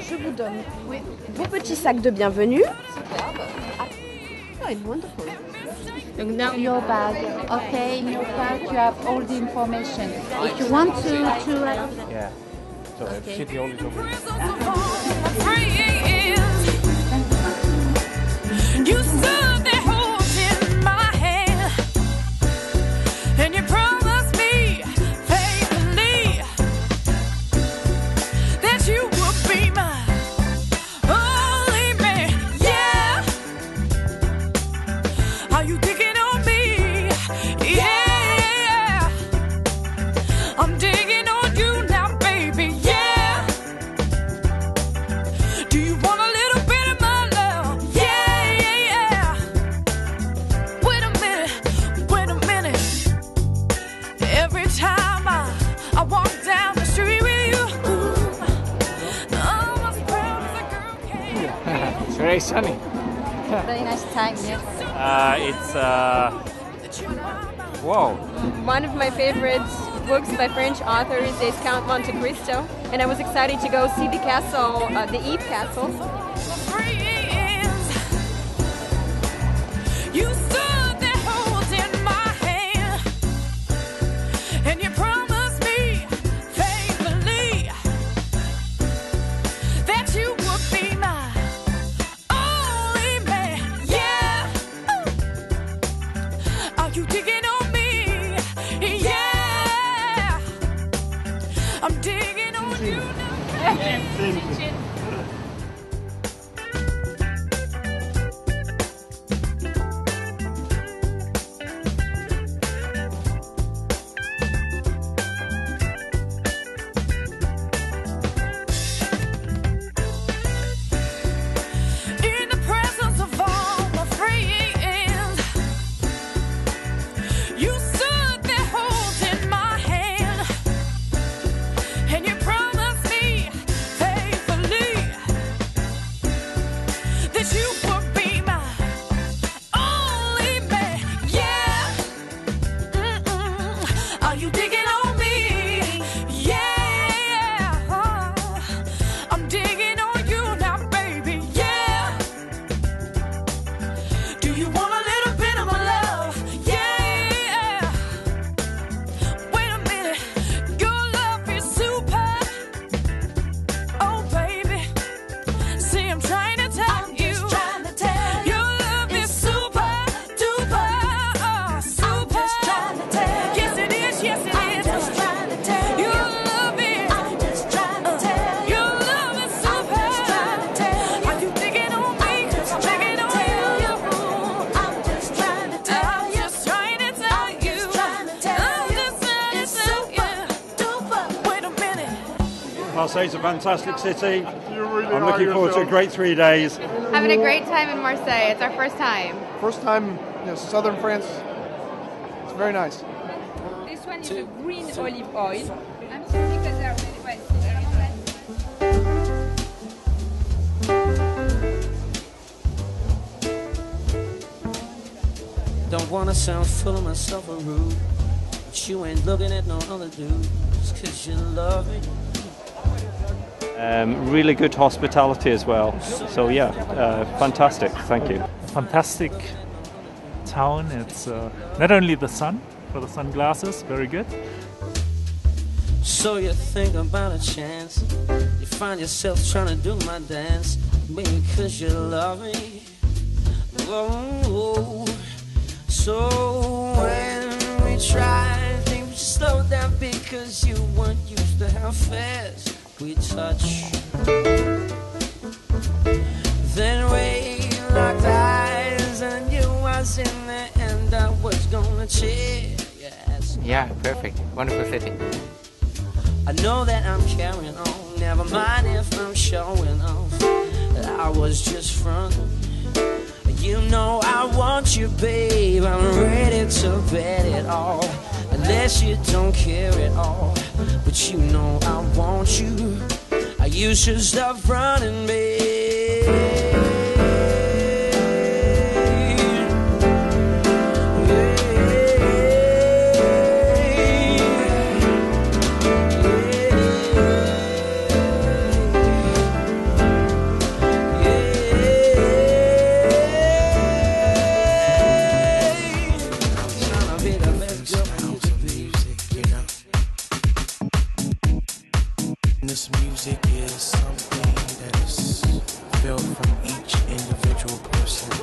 Je vous donne vos petits sacs de bienvenue. Wonderful. In your bag, okay, in your bag you have all the information. If you want to, to Yeah. So Okay. Very sunny. very nice time, yes. Uh, it's uh, wow. One of my favorite books by French authors is Count Monte Cristo, and I was excited to go see the castle, uh, the Eve Castle. And you promised Marseille's a fantastic city. really I'm looking forward to a great three days. Having a great time in Marseille. It's our first time. First time, you know, southern France. It's very nice. This one is a green olive oil. I'm sorry because they're really wet. Don't wanna sound full of myself or rude, but you ain't looking at no other dudes, cause you love me. Um, really good hospitality as well. So yeah, uh, fantastic. Thank you. Fantastic town. It's uh, not only the sun, for the sunglasses, very good. So you think about a chance, you find yourself trying to do my dance, maybe cause you love me. Whoa. So when we try, things slow down because you weren't used to how fast we touch. Then we locked eyes and you was in there and I was gonna cheer. Yes. Yeah, perfect. Wonderful city. I know that I'm carrying on. Never mind if I'm showing off. I was just fronting. You know I want you, babe. I'm ready to bet it all. Unless you don't care at all. But you know I want you. I You should stop running, babe. Absolutely.